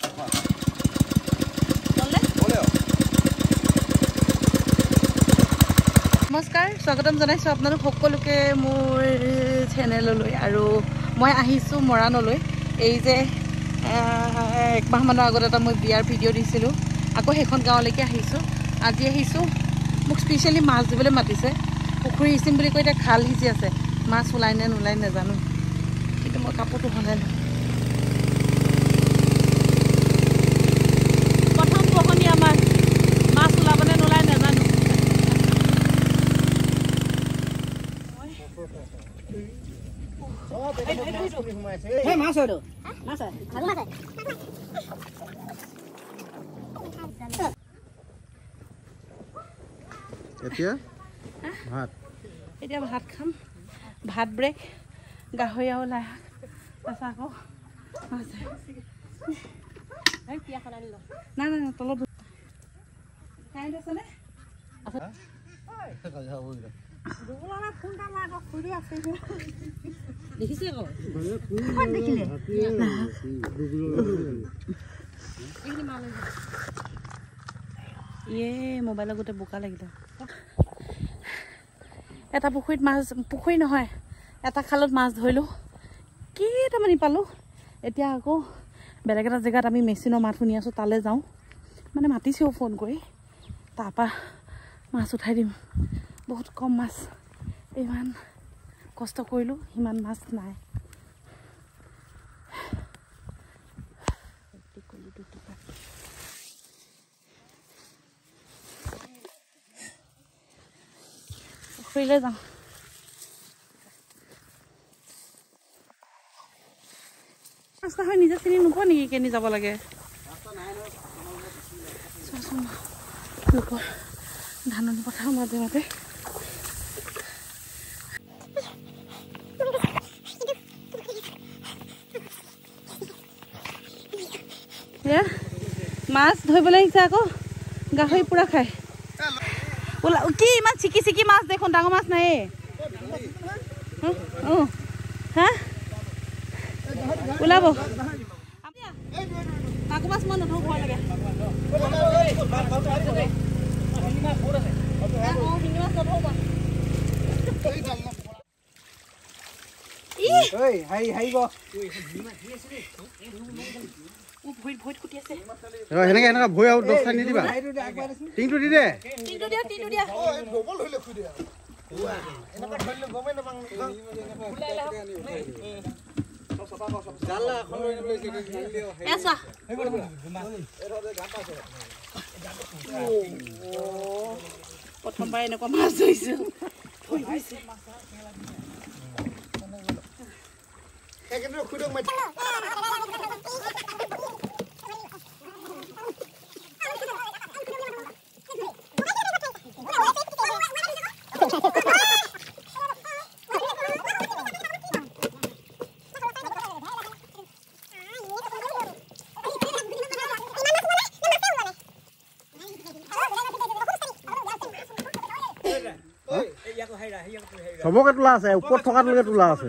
নমস্কাৰ স্বাগতম জনাইছোঁ আপোনালোক সকলোকে মোৰ চেনেললৈ আৰু মই আহিছোঁ মৰাণলৈ। এই যে একমাহমানৰ আগত এটা মই বিয়াৰ ভিডিঅ' দিছিলোঁ। আকৌ সেইখন গাঁৱলৈকে আহিছোঁ। আজি আহিছোঁ। মোক স্পেচিয়েলি মাছ দিবলৈ মাতিছে। পুখুৰী সিঁচিম বুলি কৈ এতিয়া খাল সিঁচি আছে। মাছ ওলাই নে নোলাই নাজানো। কিন্তু মই কাপোৰটো সলাই লওঁ প্ৰথম বহনি আমাৰ মাছ ওলাবনে নোলাই নাজানো এতিয়া? ভাত? এতিয়া ভাত খাম। ভাত ব্ৰেক গাহৰি আৰু লাই শাক। তাৰপিছত আকৌ মাছ নাই নাই নাই তলত কাৰেণ্ট আছেনে দেখিছে আকৌ। ইয়ে মোবাইলৰ গোটেই বোকা লাগিলে। এটা পুখুৰীত মাছ পুখুৰী নহয় এটা খালত মাছ ধৰিলোঁ। কেইটামানি পালোঁ। এতিয়া আকৌ বেলেগ এটা জেগাত আমি মেচিনৰ মাত শুনি আছোঁ তালৈ যাওঁ। মানে মাতিছেও ফোন কৰি। তাৰপৰা মাছ উঠাই দিম। বহুত কম মাছ। ইমান কষ্ট কৰিলোঁ সিমান মাছ নাই। পুখুৰীলৈ যাওঁ। ৰাস্তা হয় নিজে চিনি নোপোৱা নেকি কেনি যাব লাগে? চোৱাচোন ধাননি পথাৰৰ মাজে মাজে। মাছ ধৰিবলৈ আহিছে আকৌ গাহৰি পূৰা খায় ওলা কি ইমান চিকি চিকি মাছ দেখোন ডাঙৰ মাছ নাই অঁ হা ওলাব মাছ মই নধৰো শিঙি মাছ নধৰো সেনেকে সেনেকে ভৰি আৰু দহটা নিদিবা টিংটো দি দে প্ৰথমবাৰ এনেকুৱা মাছ ধৰিছো চবকে তোলা আছে ওপৰত থকাটোলৈকে তোলা আছে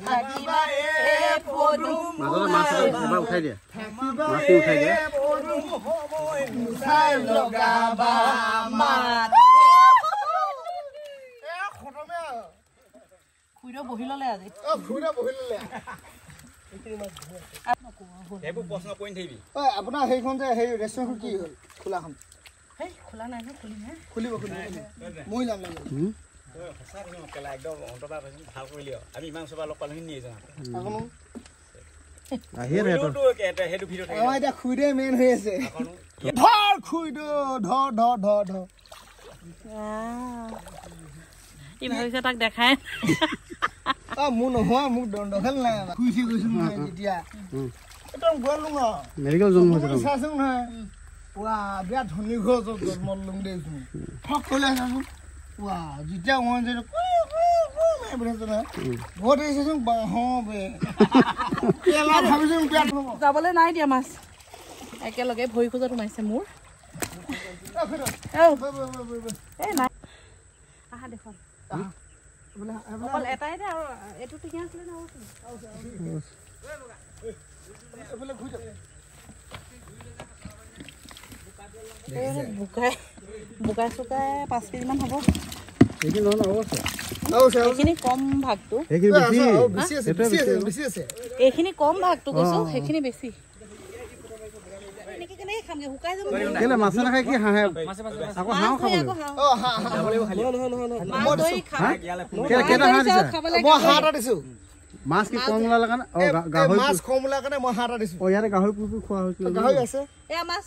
মাজতে মাছ এটা এবাৰ উঠাই দিয়া মাছটো উঠাই দিয়া খুৰীদেউ বহি ল'লে আজি আপোনাৰ সেইখন যে সেই ৰেষ্টুৰেণ্টখন কি হ'ল খোলাখন হেই খোলা নাই নহয় খুলিমহে খুলিব খুলিব মই যাম তাক দেখাই অ মোৰ নহয় মোক দণ্ডখেল নাই শুই মেডিকেল জন্ম নহয় ধনী ঘৰ জন্ম লং দেচোন ফক কৰিলে চাচোন যাবলৈ নাই দিয়া মাছ। একেলগে ভৰি খোজত সোমাইছে মোৰ। আহা দেখোন। এটাই দে আৰু এইটো টিঙা আছিলে। বোকাই বোকাই চোকাই পাঁচ কেজিমান হ'ব। নহয় অৱশ্যে। কম ভাগটো। এইখিনি কম ভাগটো কৈছো। সেইখিনি বেছি। যাব নহয়। কেলে মাছে নাখায় কি হাঁহে? আকৌ হাঁহ খাব কেইটা হাঁহ দিছা? মই হাঁহ এটা দিছো। মাছ কম ওলালে কাৰণে? গাহৰি মাছ কম ওলাৰ কাৰণে মই হাঁহ এটা দিছো। ইয়াতে গাহৰি পুৰ খোৱা হৈছিল গাহৰি আছে। এয়া মাছ।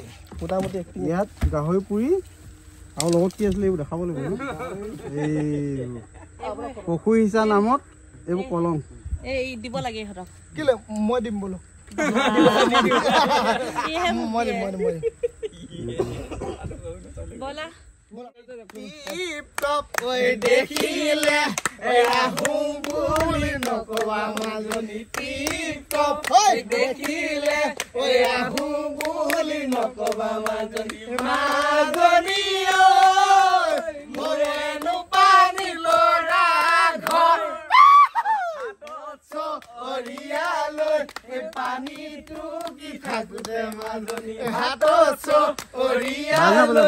ইয়াত গাহৰি পুৰি আৰু লগত কি আছিলে এইবোৰ দেখাব লাগিব? এই পশু সিঁচা নামত এইবোৰ কলং এই দিব লাগে ইহঁতক কেলে মই দিম বোলো মই দিম দিয়ে। মই দিম মই দিম ব'লা দেখিলে আহোঁ বুলি নকবা মাজনী দেখিলে আহোঁ বুলি নকবা মাজনী মাজনী মোৰেনো পানী লৰা ঘৰ অৰিয়ালৈ এই পানীটো কি থাকোতে মাজনী হাতত বাজনা বোলে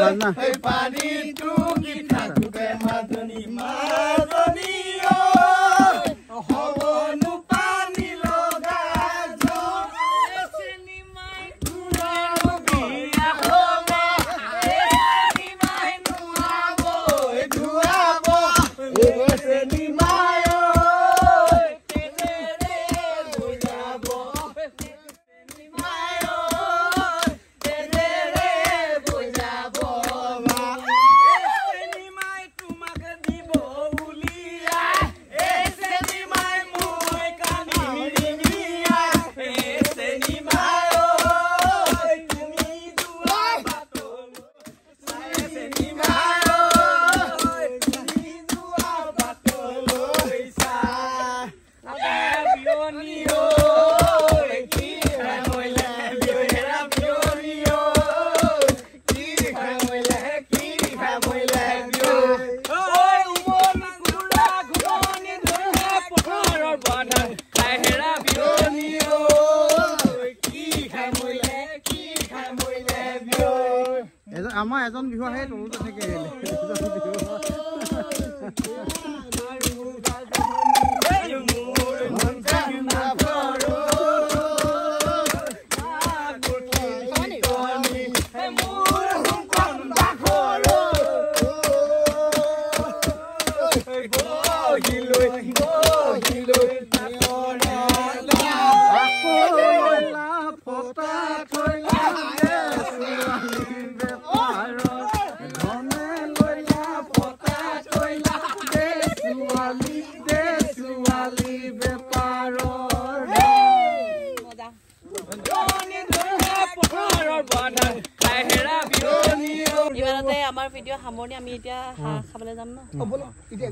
ইমানতে আমাৰ ভিডিঅ' সামৰণি আমি এতিয়া হাঁহ খাবলৈ যাম ন?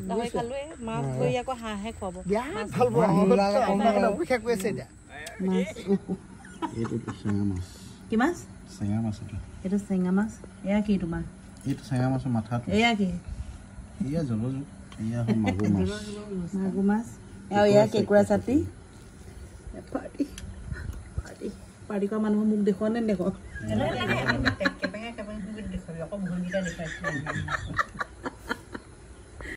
গাহৰি খালোৱে মাছ ধৰি আকৌ হাঁহে খুৱাব। ভাল পাওঁ অপেক্ষা কৰি আছে এতিয়া। এইটো চেঙা মাছ? কি মাছ? চেঙা মাছ এইটো এইটো চেঙা মাছ। এয়া কি তোমাৰ? এইটো চেঙা মাছৰ মাথাটো এয়া কি? এয়া জলজু এয়া হ'ল মাগুৰ মাছ। মাগুৰ মাছ। আৰু এয়া কেঁকুৰা চাটনি। পাৰ্টি পাৰ্টি পাৰ্টি কৰা মানুহৰ মোক দেখুৱা নে দেখুৱা Karena ini ada kita, kepengnya kepengnya kita dikau, kau bukan kita dikasih.